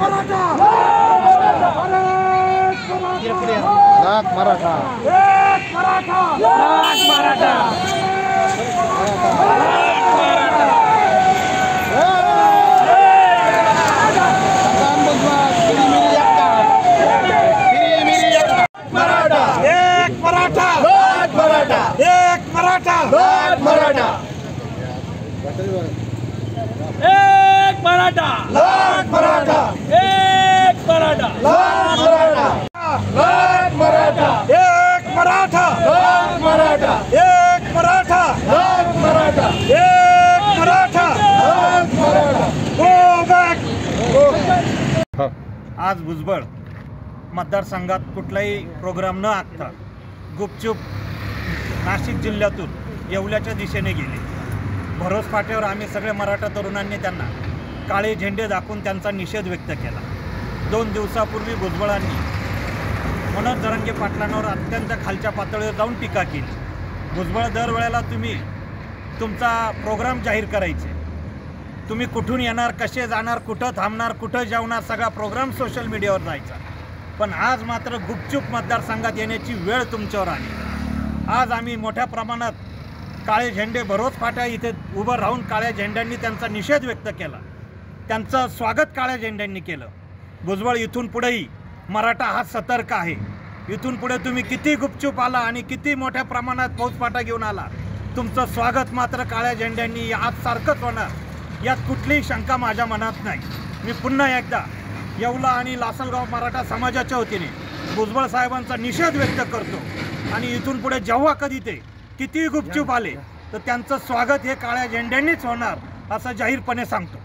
मराठा! लाख मराठा. एक मराठा! लाख मराठा! एक मराठा! मराठा. एक मराठा लाख मराठा एक मराठा लाख मराठा एक मराठा लाख मराठा लाख मराठा एक मराठा लाख मराठा एक मराठा लाख मराठा एक मराठा लाख मराठा गो बॅक आज भुजबळ मतदारसंघात कुठलाही प्रोग्राम न आखता गुपचूप नाशिक जिल्ह्यातून येवल्याच्या दिशेने गेले. भरोस फाट्यावर आम्ही सगळे मराठा तरुणांनी त्यांना काळे झेंडे दाखवून त्यांचा निषेध व्यक्त केला. दोन दिवसापूर्वी भुजबळांनी मनोज जरंगे पाटलांवर अत्यंत खालच्या पातळीवर जाऊन टीका केली. भुजबळ दरवेळेला तुम्ही तुमचा प्रोग्राम जाहीर करायचे. तुम्ही कुठून येणार कसे जाणार कुठं थांबणार कुठं जेवणार सगळा प्रोग्राम सोशल मीडियावर जायचा पण आज मात्र गुपचूप मतदारसंघात येण्याची वेळ तुमच्यावर आली. आज आम्ही मोठ्या प्रमाणात काळे झेंडे भरोस फाट्या इथे उभं राहून काळ्या झेंड्यांनी त्यांचा निषेध व्यक्त केला. त्यांचं स्वागत काळ्या झेंड्यांनी केलं. भुजबळ इथून पुढेही मराठा हा सतर्क आहे. इथून पुढे तुम्ही किती गुपचूप आला आणि किती मोठ्या प्रमाणात फौजफाटा घेऊन आला तुमचं स्वागत मात्र काळ्या झेंड्यांनी आज सारखंच होणार. यात कुठलीही शंका माझ्या मनात नाही. मी पुन्हा एकदा येवला आणि लासलगाव मराठा समाजाच्या वतीने भुजबळ साहेबांचा निषेध व्यक्त करतो. आणि इथून पुढे जेव्हा कधी ते कितीही गुपचूप आले तर त्यांचं स्वागत हे काळ्या झेंड्यांनीच होणार असं जाहीरपणे सांगतो.